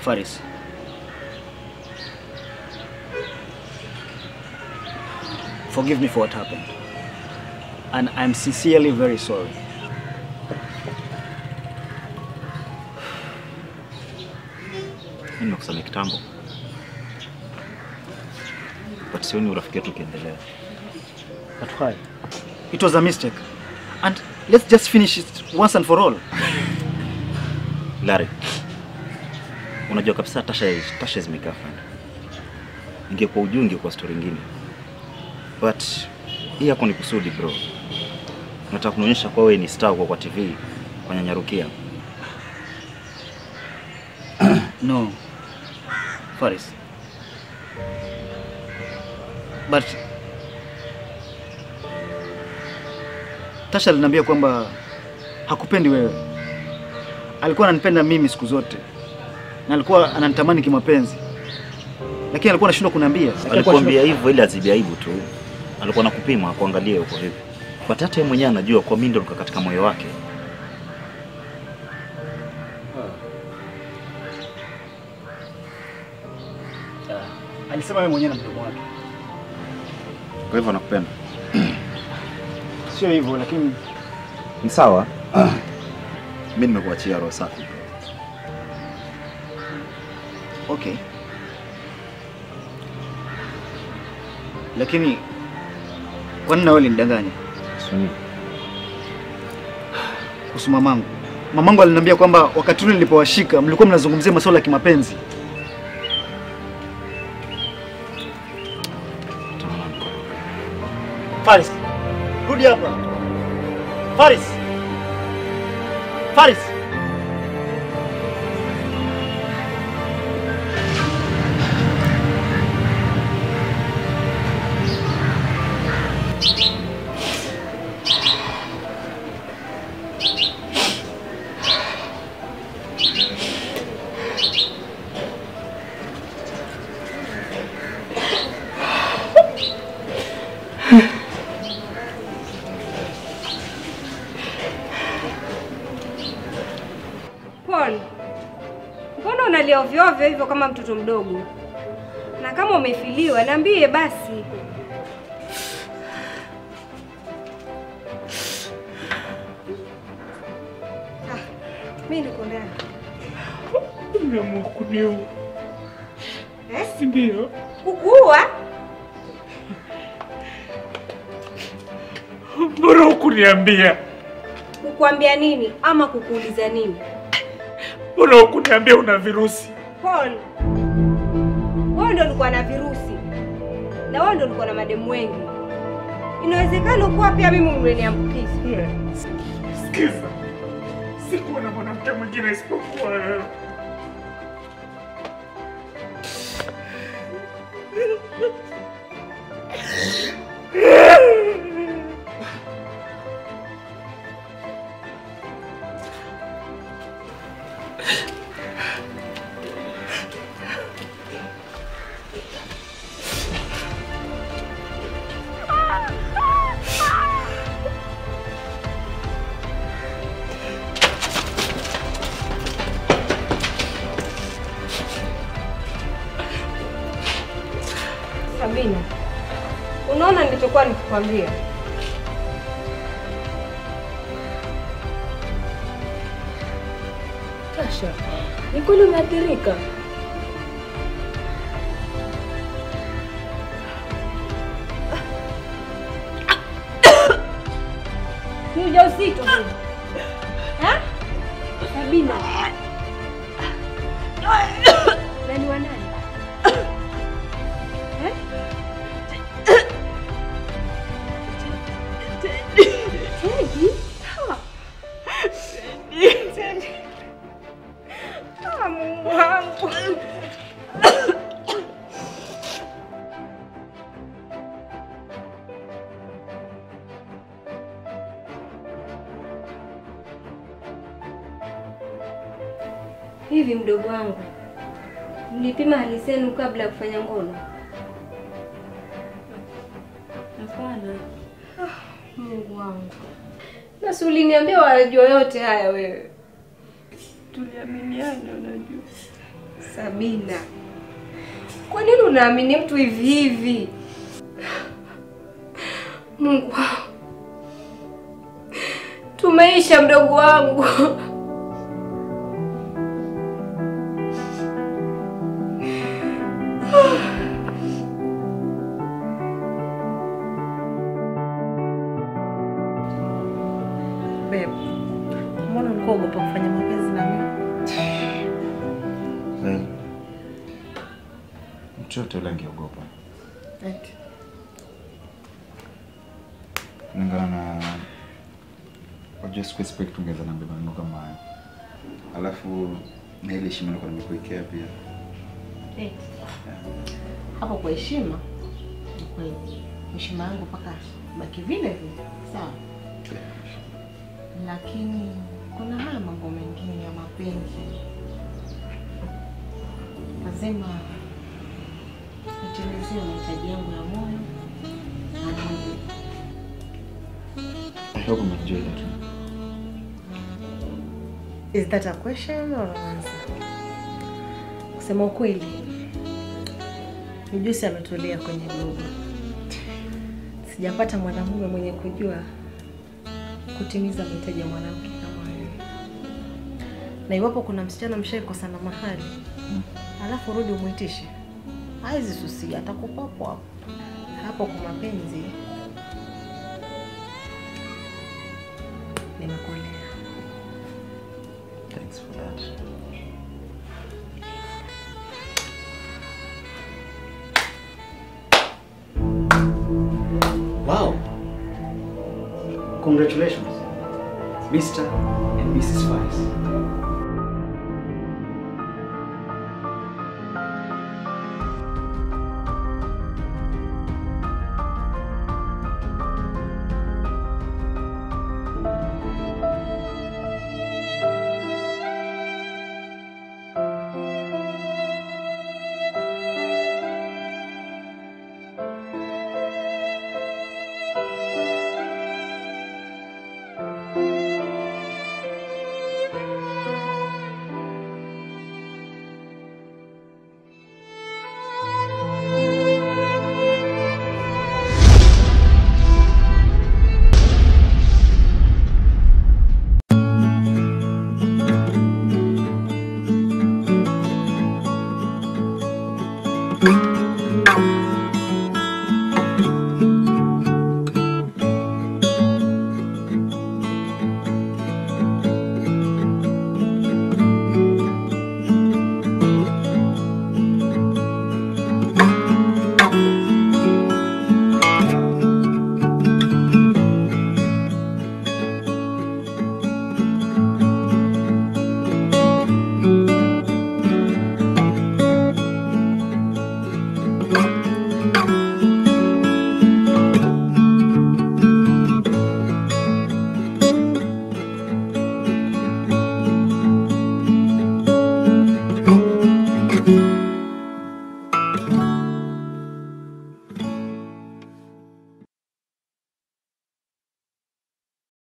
Faris. Forgive me for what happened. And I'm sincerely very sorry. Mimi nimekusamehe kitambo, but sioni urafiki wetu ukiendelea. But why? It was a mistake. And let's just finish it once and for all. Larry, unajua kabisa Tasha Tasha is my. Ingekuwa ujuu, ingekuwa story ingine, but hii yako ni kusudi bro. Nataka kunionyesha kwa wewe ni star kwa kwa TV kwa Nyanyarukia. No. Faris. But Tasha aliniambia kwamba hakupendi wewe. Alikuwa ananipenda mimi siku zote. Na alikuwa ananitamani kimapenzi. Lakini alikuwa anashindwa kuniambia. Alikwambia hivyo ili azidi aibu tu, alikuwa nakupima kuangalia uko vipi, but hata yeye mwenyewe anajua kwa mimi ndo nika katika moyo wake. Alisema wewe mwenyewe na mdomo wake. Kwa hivyo nakupenda. Sio hivyo lakini Ni sawa. Mimi nimekuachia roho safi. Okay. Lakini kwa wewe ulinidanganya? Suni. kuhusu mamangu. Mamangu aliniambia kwamba wakati ule nilipowashika mlikuwa mnazungumzia masuala ya kimapenzi. Faris, rudi hapa. Faris. Faris. Paul, mbona unalia ovyo ovyo hivyo kama mtoto mdogo? Na kama umefiliwa niambie basi. Ah, mimi niko ndani. Umeamua kuniua, Eh? si ndio? Kukuua? Mbona hukuniambia? Kukuambia nini ama kukuuliza nini? Mbona hukuniambia una virusi? Paul, wewe ndio ulikuwa na virusi na wewe ndio ulikuwa na mademu wengi. Inawezekana kuwa pia mimi umeniambukiza. Yeah. Sikiza, sikuwa na mwanamke mwingine isipokuwa wewe. Nilichokuwa nikikwambia? Tasha, ni kweli umeathirika? Ni ujauzito huu. Ha? Sabina. Mungu wangu. Hivi mdogo wangu, mlipima hali zenu kabla ya kufanya ngono? Hapana. Mungu wangu, na si uliniambia wajua yote haya wewe? Tuliaminiana, unajua. Sabina, kwa nini unaamini mtu hivi hivi? Mungu wangu, tumeisha mdogo wangu. Babe, mbona ulikuwa ugopa kufanya mapenzi na mimi? Eh, ule angeogopa. Kulingana na wajua siku expect ungeweza niambia maneno kama hayo, alafu na ile heshima nilikuwa nimekuwekea pia. Hapo kwa heshima, kweli. Heshima yangu mpaka baki vile vile, sawa, lakini kuna haya mambo mengine ya mapenzi, lazima nitimizie mahitaji yangu ya moyo na mwili. Is that a question or an answer? Kusema ukweli, Mjusi ametulia kwenye blogu. Sijapata mwanamume mwenye kujua kutimiza mahitaji ya mwanamke. Na iwapo kuna msichana mshaikosana mahali alafu rudi umwitishe, haizi susia, atakupa hapo hapo. Kwa mapenzi nimekulea. Thanks for that. Wow. Congratulations, Mr. and Mrs. Faris. Boing.